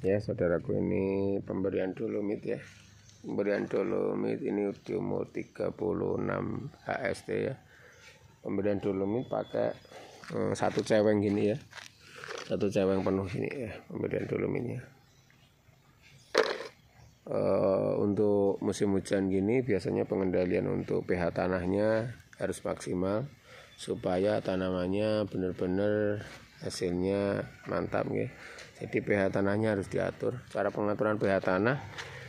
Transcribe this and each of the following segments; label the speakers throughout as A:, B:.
A: ya saudaraku ini pemberian dolomit ya. Pemberian dolomit ini di umur 36 HST ya. Pemberian dolomit pakai hmm, satu ceweng gini ya. Satu ceweng penuh gini ya pemberian dolomitnya uh, untuk musim hujan gini biasanya pengendalian untuk pH tanahnya harus maksimal supaya tanamannya benar-benar hasilnya mantap ya. Jadi pH tanahnya harus diatur. Cara pengaturan pH tanah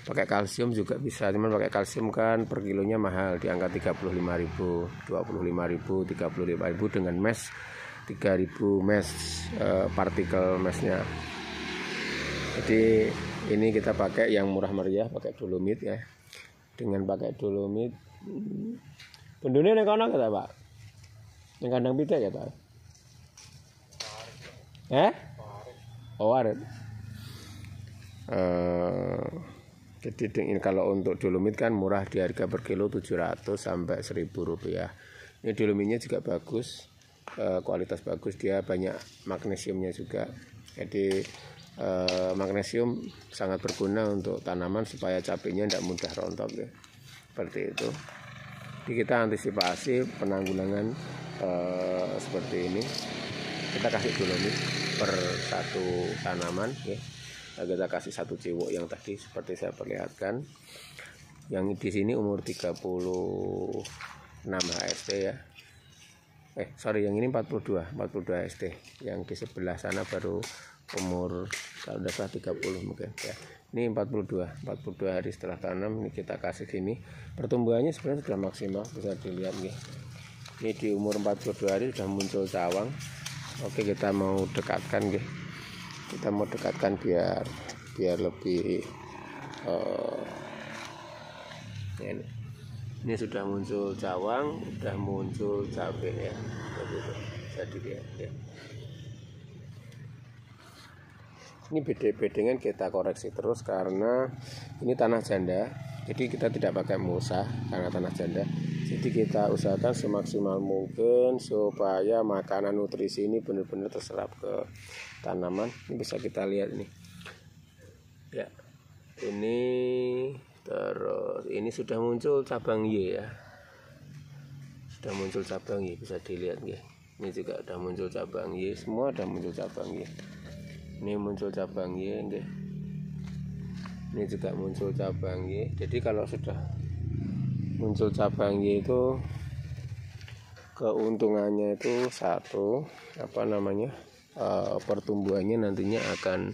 A: pakai kalsium juga bisa, cuman pakai kalsium kan per kilonya mahal di angka 35.000, 25.000, 35.000 dengan mesh 3000 mesh eh, partikel meshnya. Jadi ini kita pakai yang murah meriah pakai dolomit ya. Dengan pakai dolomit penduduknya nek kono kata Pak. Yang kandang pitik ya Pak. Eh? Waret. Uh, jadi ini kalau untuk dolomit kan murah di harga per kilo 700 sampai 1000 rupiah. Ini dolomitnya juga bagus, uh, kualitas bagus dia banyak magnesiumnya juga. Jadi uh, magnesium sangat berguna untuk tanaman supaya cabenya tidak mudah rontok ya. Seperti itu. Jadi kita antisipasi penanggulangan seperti ini kita kasih dolomit per satu tanaman ya. Kita kasih satu cewek yang tadi seperti saya perlihatkan. Yang di sini umur 36 HST ya. Eh sorry yang ini 42 42 HST yang di sebelah sana baru umur kalau sudah 30 mungkin ya. Ini 42 42 hari setelah tanam ini kita kasih sini. Pertumbuhannya sebenarnya sudah maksimal bisa dilihat nih ini di umur 42 hari sudah muncul cawang oke kita mau dekatkan gitu kita mau dekatkan biar biar lebih uh, ini. Ini sudah muncul cawang sudah muncul cabai ya. Jadi lihat ya ini beda-bedengan kita koreksi terus karena ini tanah janda. Jadi kita tidak pakai mulsa karena tanah janda jadi kita usahakan semaksimal mungkin supaya makanan nutrisi ini benar-benar terserap ke tanaman. Ini bisa kita lihat ini. Ya ini terus ini sudah muncul cabang Y ya. Sudah muncul cabang Y bisa dilihat ya ini juga sudah muncul cabang Y semua sudah muncul cabang Y. Ini muncul cabang Y ini juga muncul cabang Y. Jadi kalau sudah muncul cabang itu keuntungannya itu satu apa namanya uh, pertumbuhannya nantinya akan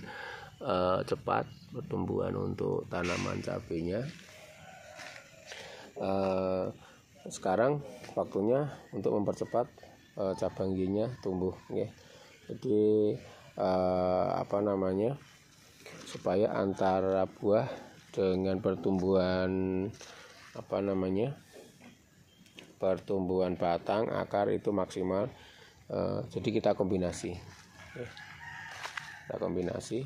A: uh, cepat pertumbuhan untuk tanaman cabenya uh, sekarang waktunya untuk mempercepat uh, cabang ginya tumbuh ya. jadi uh, apa namanya supaya antara buah dengan pertumbuhan apa namanya pertumbuhan batang akar itu maksimal uh, jadi kita kombinasi ya. kita kombinasi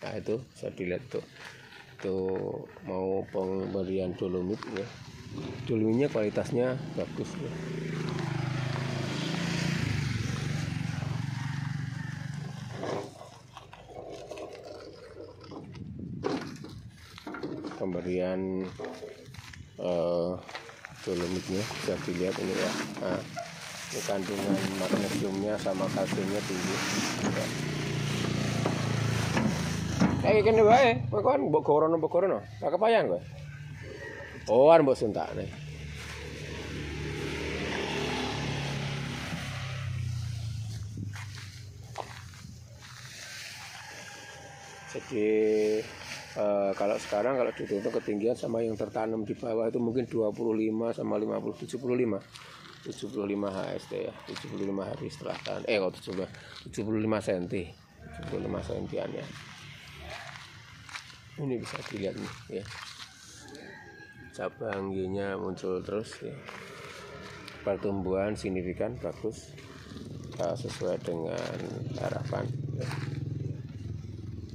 A: nah itu saya dilihat tuh itu mau pemberian dolomit ya dolomitnya kualitasnya bagus ya. pemberian uh, dolomitnya bisa dilihat ini ya nah, ini kandungan magnesiumnya sama kalsiumnya tinggi ya. Eh kene wae, kowe kan mbok gorono mbok gorono. Tak kepayan kowe. Oh, arep mbok suntak nih. Jadi Uh, kalau sekarang kalau ditutup ketinggian sama yang tertanam di bawah itu mungkin 25 sama 50 75 75 HST ya 75 hari setelah tanam eh kalau 75 75 cm 75 cm ya. Ini bisa dilihat nih ya. Cabang nya muncul terus ya. Pertumbuhan signifikan bagus. Sesuai dengan harapan ya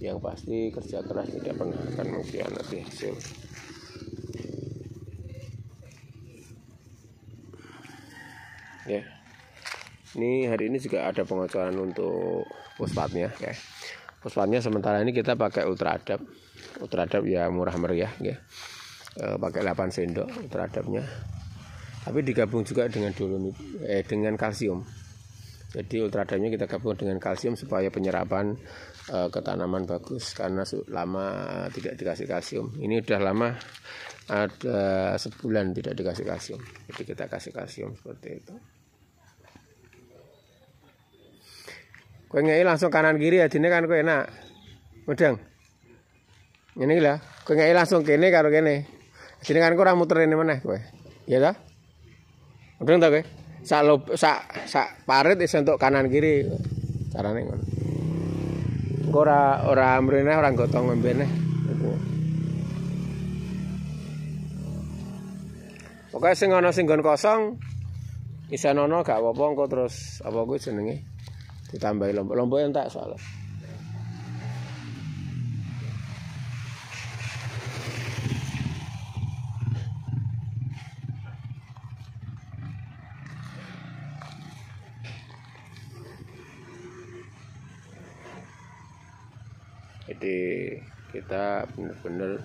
A: yang pasti kerja keras tidak pernah akan mengkhianati hasil. Ya. Ini hari ini juga ada pengocoran untuk fosfatnya ya. Fosfatnya sementara ini kita pakai ultra adap ultra adap ya murah meriah ya. E, pakai 8 sendok ultra adapnya tapi digabung juga dengan dolomit eh dengan kalsium jadi ultra adapnya kita gabung dengan kalsium supaya penyerapan e, ke tanaman bagus karena lama tidak dikasih kalsium. Ini udah lama ada sebulan tidak dikasih kalsium. Jadi kita kasih kalsium seperti itu. Kue ngei langsung kanan kiri ya ini kan kue enak. Mudeng ini lah kue ngei langsung kene karo kene. Sini kan kurang muter ini mana kue iya dah mudeng tak kue sak sak sak parit is untuk kanan kiri. Caranya ngono. Ora ora mrene ora gotong mbene Pokoknya sing ana sing kosong isa nono gak apa-apa engko terus apa kuwi jenenge? Ditambahi lombok-lombok entak soalnya. Jadi kita benar-benar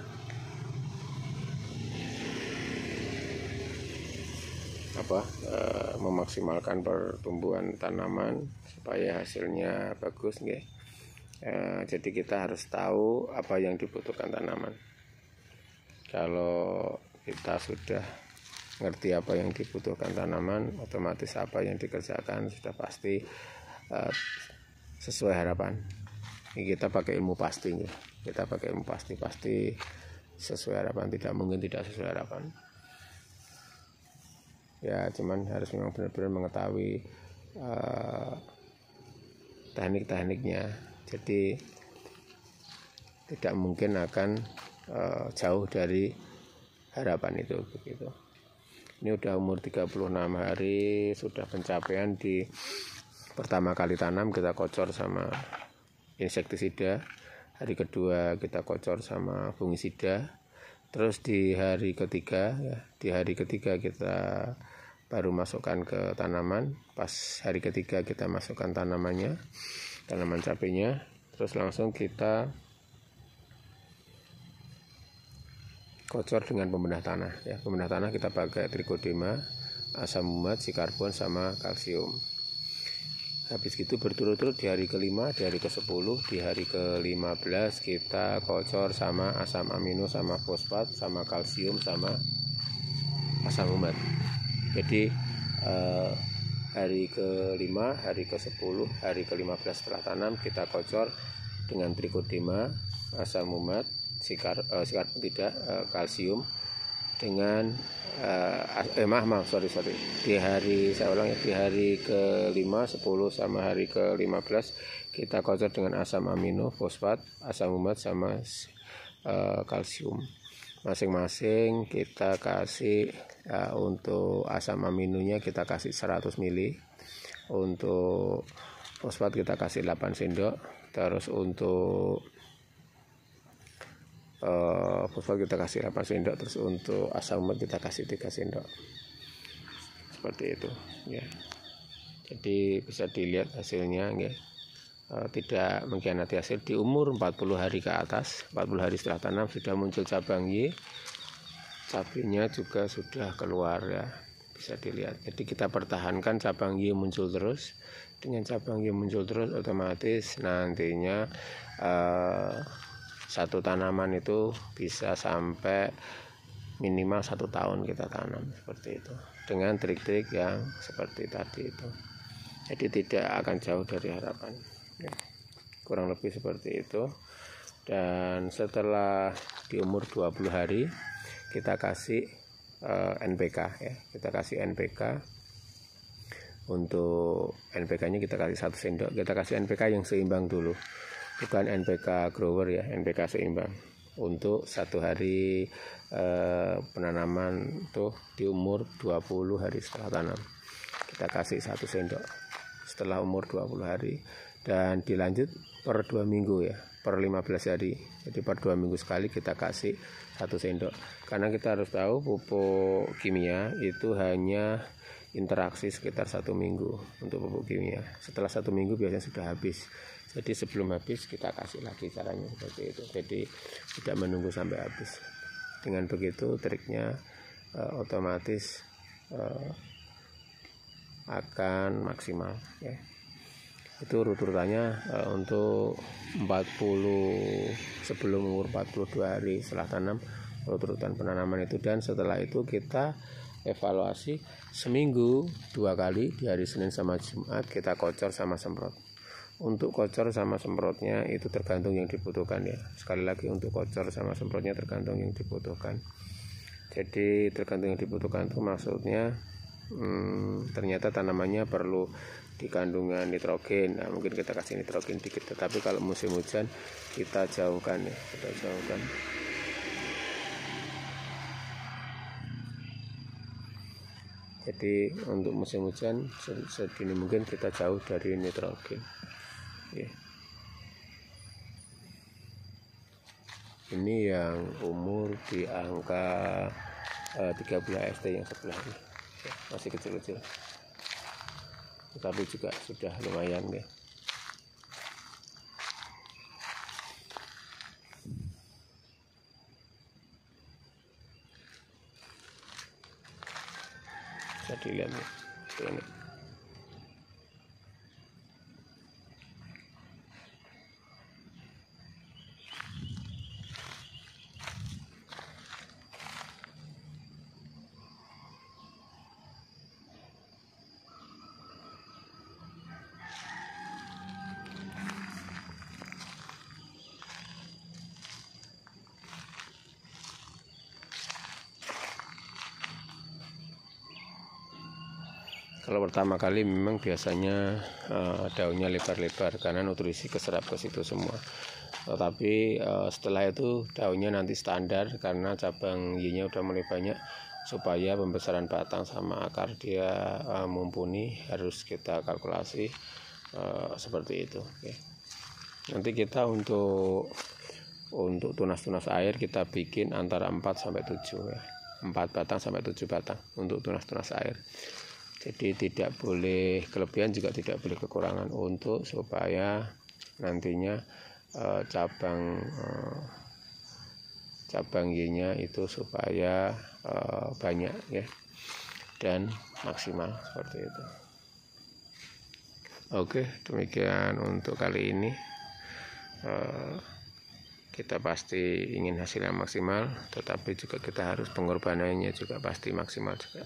A: apa e, memaksimalkan pertumbuhan tanaman supaya hasilnya bagus nggih. E, jadi kita harus tahu apa yang dibutuhkan tanaman. Kalau kita sudah ngerti apa yang dibutuhkan tanaman, otomatis apa yang dikerjakan sudah pasti e, sesuai harapan. Ini kita pakai ilmu pasti, ya. kita pakai ilmu pasti pasti sesuai harapan, tidak mungkin tidak sesuai harapan. Ya cuman harus memang benar-benar mengetahui uh, teknik-tekniknya. Jadi tidak mungkin akan uh, jauh dari harapan itu begitu. Ini udah umur 36 hari sudah pencapaian di pertama kali tanam kita kocor sama insektisida hari kedua kita kocor sama fungisida terus di hari ketiga ya di hari ketiga kita baru masukkan ke tanaman. Pas hari ketiga kita masukkan tanamannya tanaman cabenya terus langsung kita kocor dengan pembedah tanah ya. Pembedah tanah kita pakai trichodema asam umat sikarbon sama kalsium habis itu berturut-turut di hari kelima di hari ke 10 di hari ke 15 kita kocor sama asam amino sama fosfat sama kalsium sama asam umat jadi eh, hari ke-5 hari ke-10 hari ke-15 setelah tanam kita kocor dengan trikodema asam umat sikar eh, sikar tidak eh, kalsium dengan eh, eh maaf maaf sorry sorry. Di hari saya ulang ya di hari ke-5 10 sama hari ke-15 kita kocor dengan asam amino fosfat asam umat sama eh, kalsium. Masing-masing kita kasih ya, untuk asam aminonya kita kasih 100 ml untuk fosfat kita kasih 8 sendok. Terus untuk uh, kita kasih 8 sendok terus untuk asam umat kita kasih 3 sendok. Seperti itu ya. Jadi bisa dilihat hasilnya ya. Eh, tidak mengkhianati hasil. Di umur 40 hari ke atas 40 hari setelah tanam sudah muncul cabang Y. Cabenya juga sudah keluar ya. Bisa dilihat. Jadi kita pertahankan cabang Y muncul terus. Dengan cabang Y muncul terus otomatis nantinya uh, satu tanaman itu bisa sampai minimal satu tahun kita tanam seperti itu. Dengan trik-trik yang seperti tadi itu. Jadi tidak akan jauh dari harapan. Ya, kurang lebih seperti itu. Dan setelah di umur 20 hari kita kasih uh, eh, NPK ya. Kita kasih NPK untuk NPK nya kita kasih satu sendok. Kita kasih NPK yang seimbang dulu bukan NPK grower ya NPK seimbang. Untuk satu hari uh, penanaman tuh di umur 20 hari setelah tanam. Kita kasih satu sendok setelah umur 20 hari. Dan dilanjut per dua minggu ya per 15 hari. Jadi per dua minggu sekali kita kasih satu sendok. Karena kita harus tahu pupuk kimia itu hanya interaksi sekitar satu minggu untuk pupuk kimia. Setelah satu minggu biasanya sudah habis jadi sebelum habis kita kasih lagi caranya seperti itu. Jadi tidak menunggu sampai habis. Dengan begitu triknya uh, otomatis uh, akan maksimal ya. Itu urutannya uh, untuk 40 sebelum umur 42 hari setelah tanam urutan penanaman itu. Dan setelah itu kita evaluasi seminggu dua kali di hari Senin sama Jumat kita kocor sama semprot untuk kocor sama semprotnya itu tergantung yang dibutuhkan ya. Sekali lagi untuk kocor sama semprotnya tergantung yang dibutuhkan. Jadi tergantung yang dibutuhkan itu maksudnya hmm, ternyata tanamannya perlu dikandungan nitrogen. Nah, mungkin kita kasih nitrogen dikit tetapi kalau musim hujan kita jauhkan ya kita jauhkan. Jadi untuk musim hujan segini mungkin kita jauh dari nitrogen ya. ini yang umur di angka uh, 13 SD yang sebelah ini. Masih kecil-kecil. Tetapi juga sudah lumayan ya. Bisa dilihat nih ini kalau pertama kali memang biasanya uh, daunnya lebar-lebar karena nutrisi keserap ke situ semua. Tetapi uh, setelah itu daunnya nanti standar karena cabang Y nya udah mulai banyak supaya pembesaran batang sama akar dia uh, mumpuni harus kita kalkulasi uh, seperti itu. Okay. nanti kita untuk untuk tunas-tunas air kita bikin antara 4 sampai 7 ya. 4 batang sampai 7 batang untuk tunas-tunas air jadi tidak boleh kelebihan juga tidak boleh kekurangan untuk supaya nantinya eh, cabang eh, cabang Y-nya itu supaya eh, banyak ya dan maksimal seperti itu. Oke, demikian untuk kali ini. Kita pasti ingin hasil yang maksimal, tetapi juga kita harus pengorbanannya juga pasti maksimal juga.